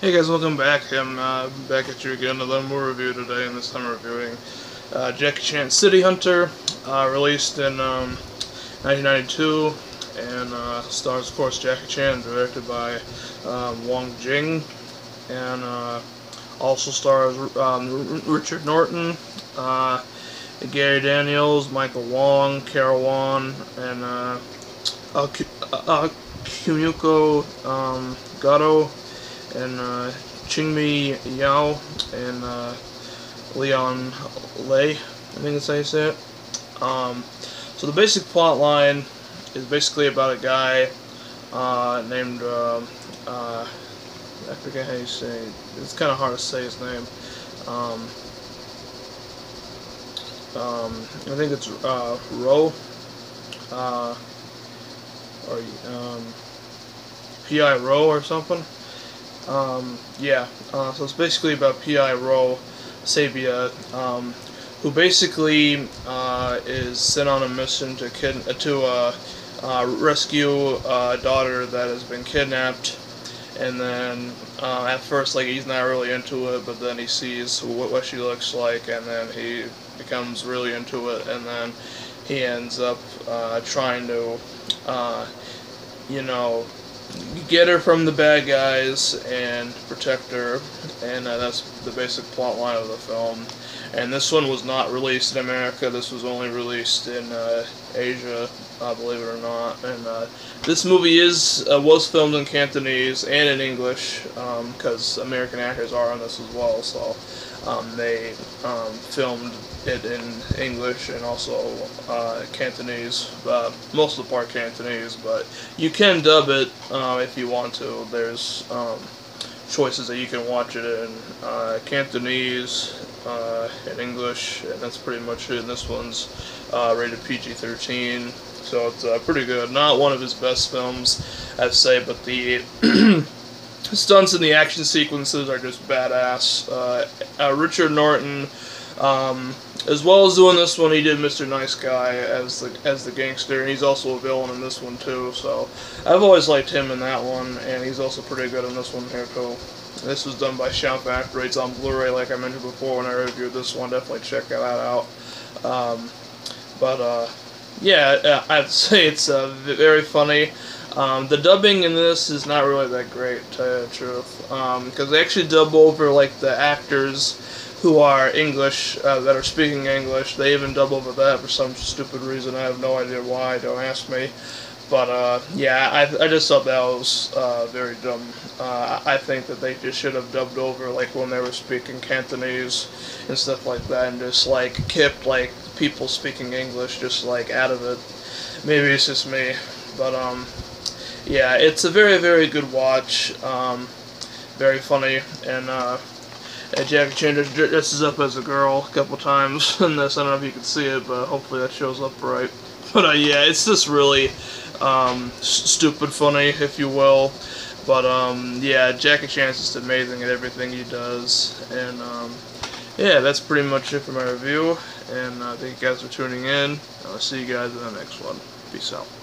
Hey guys, welcome back. I'm uh, back at you again another review today, and this time I'm reviewing uh, Jackie Chan City Hunter, uh, released in um, 1992, and uh, stars, of course, Jackie Chan, directed by um, Wong Jing, and uh, also stars um, Richard Norton, uh, Gary Daniels, Michael Wong, Carol Wan, and uh, Kumiko um, Goto and uh, Chingmy Yau and uh, Leon Lai, I think that's how you say it. Um, so the basic plot line is basically about a guy uh, named, uh, uh, I forget how you say it. It's kind of hard to say his name. Um, um, I think it's uh, Ro, uh, or um, P.I. Rowe or something. Um, yeah, uh, so it's basically about P.I. Rowe Sabia, um, who basically uh, is sent on a mission to kid to uh, uh rescue a daughter that has been kidnapped. And then uh, at first, like he's not really into it, but then he sees what, what she looks like, and then he becomes really into it, and then he ends up uh, trying to, you know, get her from the bad guys and protect her, and uh, that's the basic plot line of the film. And this one was not released in America. This was only released in uh, Asia, uh, believe it or not. And uh, this movie is uh, was filmed in Cantonese and in English because um, American actors are on this as well. So um, they um, filmed it in English and also uh, Cantonese, uh, most of the part Cantonese, but you can dub it uh, if you want to. There's um, choices that you can watch it in uh, Cantonese, uh, in English, and that's pretty much it. And this one's uh, rated PG-13, so it's pretty good. Not one of his best films, I'd say, but the stunts and the action sequences are just badass. Richard Norton um, as well as doing this one, he did Mr. Nice Guy as the as the gangster, and he's also a villain in this one too. So I've always liked him in that one, and he's also pretty good in this one here too. This was done by Shout Factory. It's on Blu-ray, like I mentioned before when I reviewed this one. Definitely check that out. Um, but uh, yeah, I'd say it's uh, very funny. Um, the dubbing in this is not really that great, to tell you the truth, because um, they actually dub over like the actors who are English, uh, that are speaking English. They even dub over that for some stupid reason. I have no idea why. Don't ask me. But uh, yeah, I, I just thought that was uh, very dumb. Uh, I think that they just should have dubbed over like when they were speaking Cantonese and stuff like that, and just like kept like people speaking English just like out of it. Maybe it's just me, but um, yeah, it's a very very good watch. Um, very funny and uh, Jackie Chan dresses up as a girl a couple times in this. I don't know if you can see it, but hopefully that shows up right. But uh, yeah, it's just really um, stupid funny, if you will. But um, yeah, Jackie Chan's just amazing at everything he does. And um, yeah, that's pretty much it for my review. And uh, thank you guys for tuning in. I'll see you guys in the next one. Peace out.